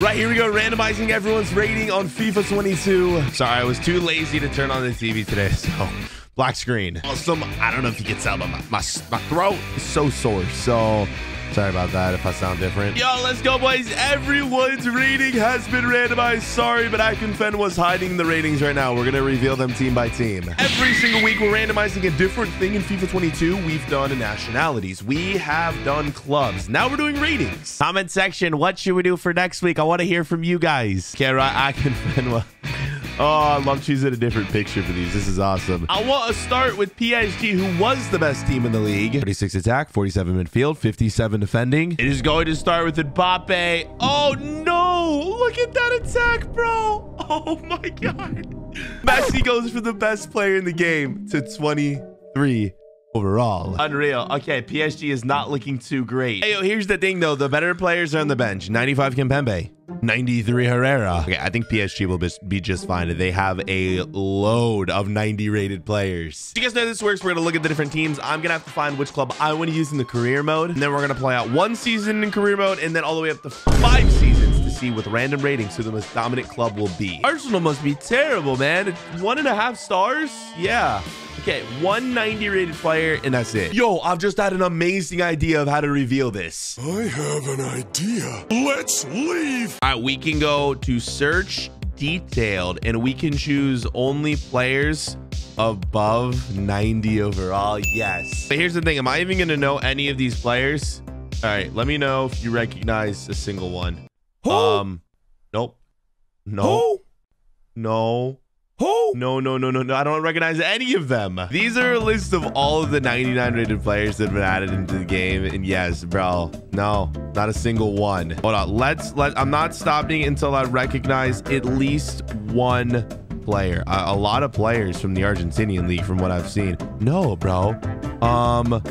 Right, here we go. Randomizing everyone's rating on FIFA 22. Sorry, I was too lazy to turn on the TV today, so black screen. Awesome. I don't know if you can tell, but my, my, my throat is so sore. So sorry about that if I sound different. Yo, let's go, boys. Everyone's rating has been randomized. Sorry, but Akinfen was hiding the ratings right now. We're going to reveal them team by team. Every single week, we're randomizing a different thing in FIFA 22. We've done nationalities. We have done clubs. Now we're doing ratings. Comment section. What should we do for next week? I want to hear from you guys. Kara Akinfen. Oh, I love choosing a different picture for these. This is awesome. I want to start with PSG, who was the best team in the league. 36 attack, 47 midfield, 57 defending. It is going to start with Mbappe. Oh, no. Look at that attack, bro. Oh, my God. Messi goes for the best player in the game to 23 overall. Unreal. Okay, PSG is not looking too great. Hey, yo, here's the thing, though. The better players are on the bench. 95 Kimpembe. 93 Herrera. Okay, I think PSG will be just fine. They have a load of 90 rated players. you guys know this works, we're going to look at the different teams. I'm going to have to find which club I want to use in the career mode. And then we're going to play out one season in career mode and then all the way up to five seasons to see with random ratings who the most dominant club will be. Arsenal must be terrible, man. One and a half stars? Yeah. Okay, 190 rated player, and that's it. Yo, I've just had an amazing idea of how to reveal this. I have an idea. Let's leave. All right, we can go to search detailed, and we can choose only players above 90 overall. Yes. But here's the thing. Am I even going to know any of these players? All right, let me know if you recognize a single one. Who? Um, nope. No. Who? No. No, no, no, no, no. I don't recognize any of them. These are a list of all of the 99 rated players that have been added into the game. And yes, bro, no, not a single one. Hold on. Let's let I'm not stopping until I recognize at least one player. A, a lot of players from the Argentinian league from what I've seen. No, bro. Um,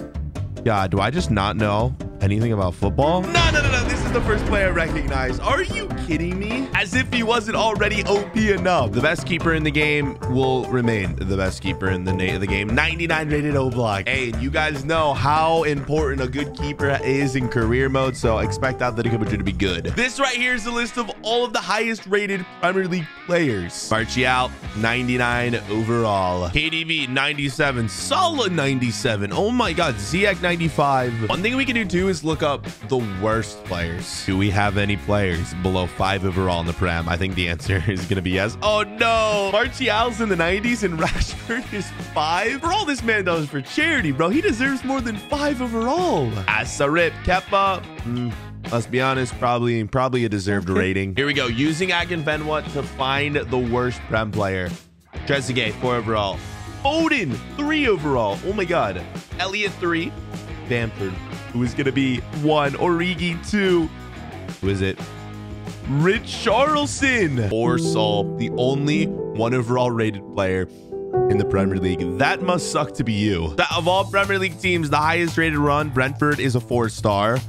God, do I just not know anything about football? No, no, no, no. This is the first player I recognize. Are you kidding me? As if he wasn't already OP enough. The best keeper in the game will remain the best keeper in the, the game. 99 rated Oblak. Hey, you guys know how important a good keeper is in career mode, so expect Atletico Madrid to be good. This right here is the list of all of the highest rated Premier League players. Martial, 99 overall. KDB, 97. Salah, 97. Oh my God. Ziyech, 95. One thing we can do too is look up the worst players. Do we have any players below five overall the Prem? I think the answer is going to be yes. Oh no. Martial's in the 90s and Rashford is five. For all this man does for charity, bro, he deserves more than five overall. Asarip Kepa. Mm. Let's be honest, probably probably a deserved rating. Here we go. Using Akinfenwa to find the worst Prem player. Trezeguet, four overall. Odin, three overall. Oh my God. Elliott, three. Bamford, who is going to be one. Origi, two. Who is it? Richarlison or Saul, the only one overall rated player in the Premier League. That must suck to be you. Of all Premier League teams, the highest rated run, Brentford is a four star.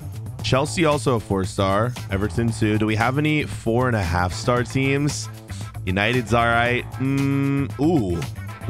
Chelsea also a four star. Everton too. Do we have any four and a half star teams? United's all right. Mm, ooh,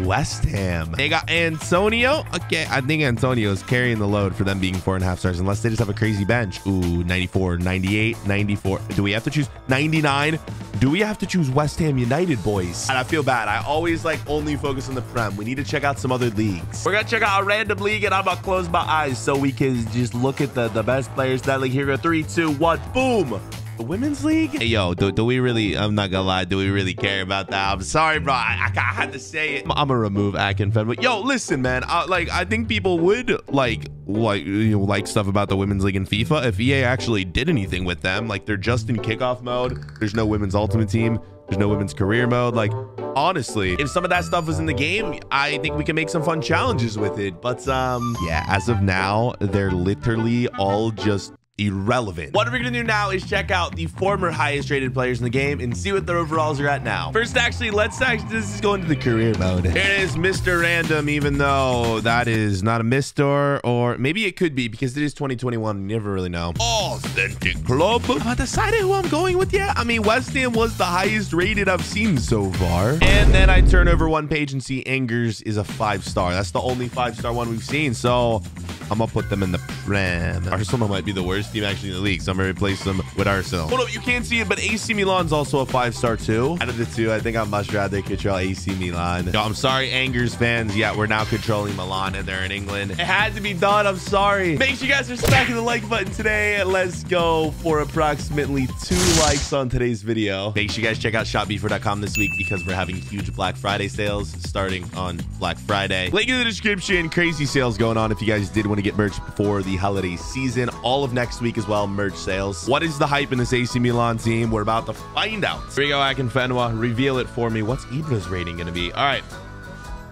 West Ham. They got Antonio. Okay, I think Antonio is carrying the load for them being four and a half stars, unless they just have a crazy bench. Ooh, 94, 98, 94. Do we have to choose 99? Do we have to choose West Ham United, boys? And I feel bad. I always like only focus on the Prem. We need to check out some other leagues. We're gonna check out a random league, and I'm gonna close my eyes so we can just look at the, the best players that league. Here go. Three, two, one, boom. The women's league? Hey, yo, do, do we really, I'm not gonna lie, do we really care about that? I'm sorry, bro. I, I, I had to say it. I'm gonna remove Akinfen. But yo, listen, man. I, like, I think people would like, like, you know, like stuff about the women's league in FIFA if EA actually did anything with them. Like, they're just in kickoff mode. There's no women's ultimate team. There's no women's career mode. Like, honestly, if some of that stuff was in the game, I think we can make some fun challenges with it. But, um, yeah, as of now, they're literally all just irrelevant. What we're gonna do now is check out the former highest rated players in the game and see what their overalls are at now. First, actually, let's actually, this is going to the career mode. Here it is, Mr. Random, even though that is not a Mr. or maybe it could be because it is 2021. You never really know. Authentic club. Have I decided who I'm going with yet? I mean, West Ham was the highest rated I've seen so far. And then I turn over one page and see Angers is a five star. That's the only five star one we've seen. So I'm gonna put them in the Prem. Arsenal might be the worst team actually in the league, so I'm gonna replace them with Arsenal. Hold up, you can't see it, but AC Milan's also a five star too. Out of the two, I think I'd much rather control AC Milan. Yo, I'm sorry, Angers fans. Yeah, we're now controlling Milan, and they're in England. It had to be done. I'm sorry. Make sure you guys are smacking the like button today. Let's go for approximately two likes on today's video. Make sure you guys check out shopbford.com this week because we're having huge Black Friday sales starting on Black Friday. Link in the description. Crazy sales going on if you guys did want to get merch before the holiday season. All of next week as well, merch sales. What is the hype in this AC Milan team? We're about to find out. Here we go, Akinfenwa. Reveal it for me. What's Ibra's rating going to be? All right.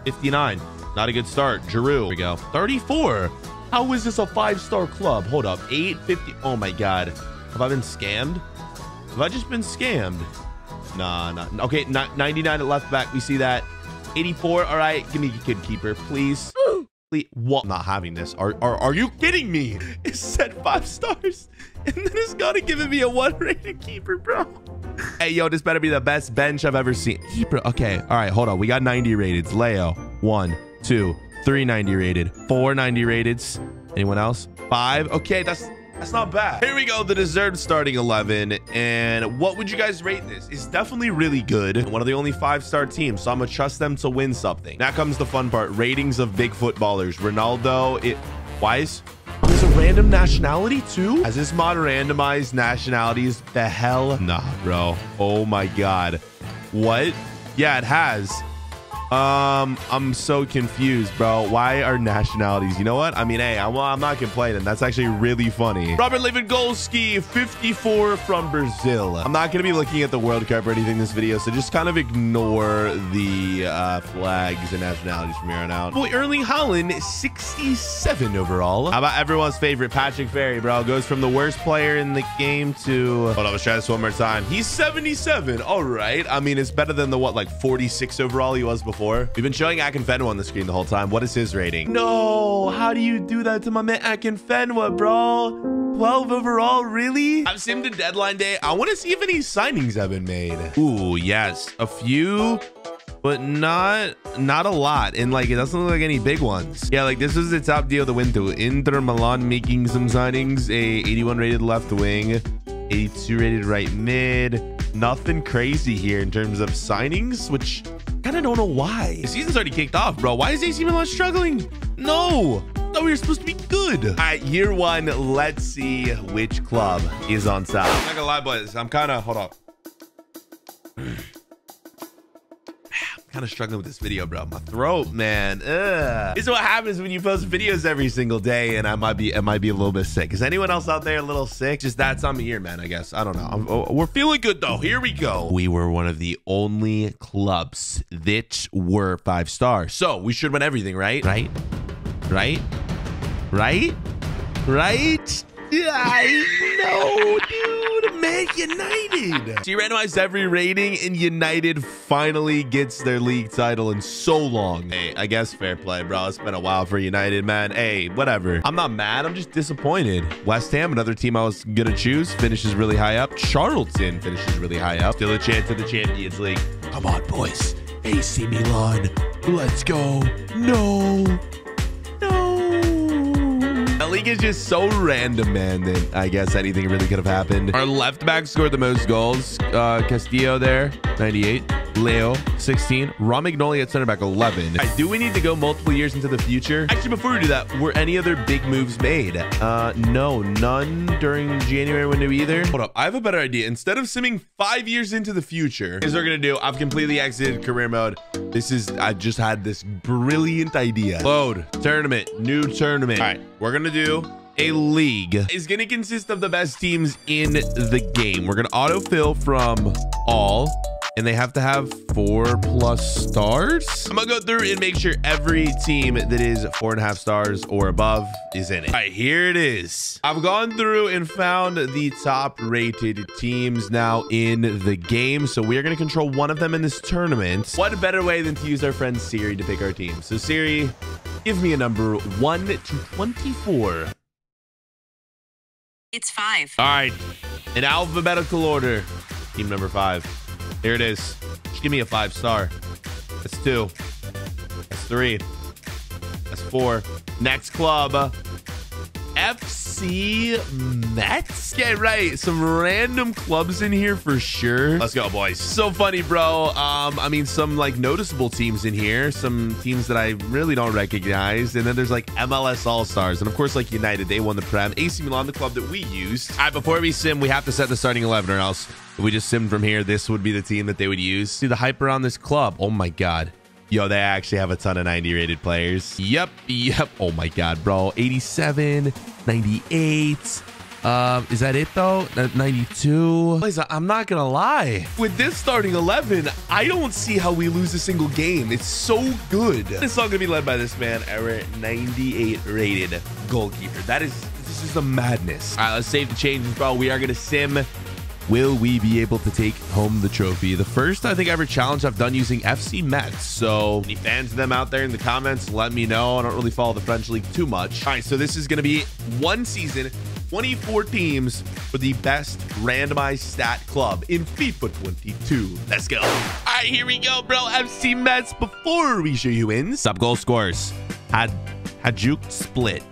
59. Not a good start. Giroud. Here we go. 34. How is this a five-star club? Hold up. 850. Oh my God. Have I been scammed? Have I just been scammed? Nah, nah. Okay, 99 at left back. We see that. 84. All right. Give me a kid keeper, please. What? I'm not having this. Are, are, are you kidding me? It said five stars. And then it's got to give me a one rated keeper, bro. Hey, yo, this better be the best bench I've ever seen. Keeper. Okay. All right. Hold on. We got 90 rated. Leo. One, two, three 90 rated. Four 90 rateds. Anyone else? Five. Okay. That's that's not bad. Here we go, the deserved starting 11. And what would you guys rate this? It's definitely really good. One of the only five-star teams, so I'm to trust them to win something. Now comes the fun part. Ratings of big footballers. Ronaldo, it... Wise? There's a random nationality too? Has this mod randomized nationalities? The hell? Nah, bro. Oh my god. What? Yeah, it has. Um, I'm so confused, bro. Why are nationalities? You know what? I mean, hey, I'm, I'm not complaining. That's actually really funny. Robert Lewandowski, 54 from Brazil. I'm not going to be looking at the World Cup or anything this video, so just kind of ignore the uh, flags and nationalities from here on out. Boy, Erling Haaland, 67 overall. How about everyone's favorite, Patrick Ferry, bro? Goes from the worst player in the game to... Hold on, let's try this one more time. He's 77. All right. I mean, it's better than the, what, like 46 overall he was before before. We've been showing Akinfenwa on the screen the whole time. What is his rating? No, how do you do that to my man Akinfenwa, bro? 12 overall, really? I've simmed a deadline day. I want to see if any signings have been made. Ooh, yes, a few but not not a lot and like it doesn't look like any big ones yeah like this was the top deal of the window inter milan making some signings a 81 rated left wing 82 rated right mid nothing crazy here in terms of signings which kind of don't know why. The season's already kicked off, bro. Why is AC Milan struggling? No. No, we were supposed to be good. All right, year one. Let's see which club is on top. I'm not gonna lie, boys. I'm kind of hold up kind of struggling with this video, bro. My throat, man. Ugh. This is what happens when you post videos every single day, and I might be, I might be a little bit sick. Is anyone else out there a little sick? Just that time of year, man. I guess I don't know. I'm, oh, we're feeling good though. Here we go. We were one of the only clubs that were five stars, so we should win everything, right? Right? Right? Right? Right? Yeah, I know, dude. Man, United. She randomized every rating, and United finally gets their league title in so long. Hey, I guess fair play, bro. It's been a while for United, man. Hey, whatever. I'm not mad. I'm just disappointed. West Ham, another team I was gonna choose, finishes really high up. Charlton finishes really high up. Still a chance at the Champions League. Come on, boys. AC Milan. Let's go. No league is just so random, man, that I guess anything really could have happened. Our left back scored the most goals. Uh, Castillo there, 98. Leo, 16. Romagnoli at center back, 11. Right, do we need to go multiple years into the future? Actually, before we do that, were any other big moves made? Uh, no, none during January window either. Hold up, I have a better idea. Instead of simming five years into the future, what we're gonna do. I've completely exited career mode. This is, I just had this brilliant idea. Load, tournament, new tournament. All right, we're gonna do a league is going to consist of the best teams in the game. We're going to autofill from all and they have to have four plus stars. I'm gonna go through and make sure every team that is four and a half stars or above is in it. All right, here it is. I've gone through and found the top rated teams now in the game. So we are gonna control one of them in this tournament. What a better way than to use our friend Siri to pick our team? So Siri, give me a number one to 24. It's five. All right, in alphabetical order, team number five. Here it is. Just give me a five star. That's two. That's three. That's four. Next club. FC Metz? Get right. Some random clubs in here for sure. Let's go, boys. So funny, bro. Um, I mean, some like noticeable teams in here, some teams that I really don't recognize. And then there's like MLS All-Stars. And of course, like United, they won the Prem. AC Milan, the club that we used. All right, before we sim, we have to set the starting 11 or else if we just sim from here, this would be the team that they would use. See the hype around this club. Oh my God. Yo, they actually have a ton of 90 rated players. Yep, yep. Oh my God, bro. 87, 98. Um, is that it though? 92. Boys, I'm not gonna lie. With this starting 11, I don't see how we lose a single game. It's so good. It's all gonna be led by this man, our 98 rated goalkeeper. That is, this is a madness. All right, let's save the changes, bro. We are gonna sim will we be able to take home the trophy? The first, I think, ever challenge I've done using FC Metz. So, any fans of them out there in the comments, let me know. I don't really follow the French league too much. All right, so this is going to be one season, 24 teams for the best randomized stat club in FIFA 22. Let's go. All right, here we go, bro. FC Metz. Before we show you in, sub goal scores. Had Hajduk Split.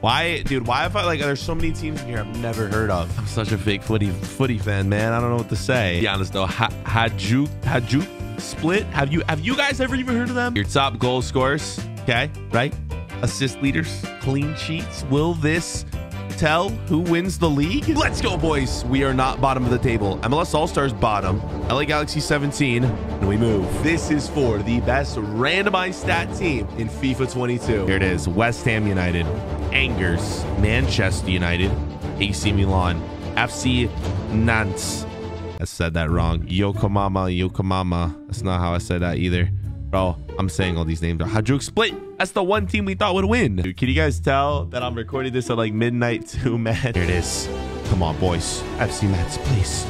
Why, dude? Why have I like? There's so many teams in here I've never heard of. I'm such a fake footy footy fan, man. I don't know what to say. Be honest though, ha, Hajduk Hajduk Split. Have you have you guys ever even heard of them? Your top goal scorers, okay, right? Assist leaders, clean sheets. Will this tell who wins the league? Let's go, boys. We are not bottom of the table. MLS All-Stars bottom. LA Galaxy 17. And we move. This is for the best randomized stat team in FIFA 22. Here it is. West Ham United. Angers. Manchester United. AC Milan. FC Nantes. I said that wrong. Yokohama, Yokohama. That's not how I said that either. Bro, I'm saying all these names. Hajduk Split. That's the one team we thought would win. Dude, can you guys tell that I'm recording this at like midnight too, man? Here it is. Come on, boys. FC Metz, please.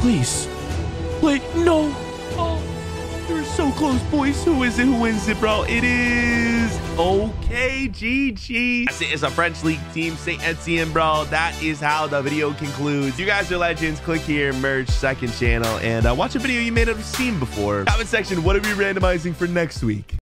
Please. Wait, no. So close, boys. Who is it? Who wins it, bro? It is OKGG. It. It's a French league team, St. Etienne, bro. That is how the video concludes. You guys are legends. Click here, merge second channel, and uh, watch a video you may not have seen before. Comment section, what are we randomizing for next week?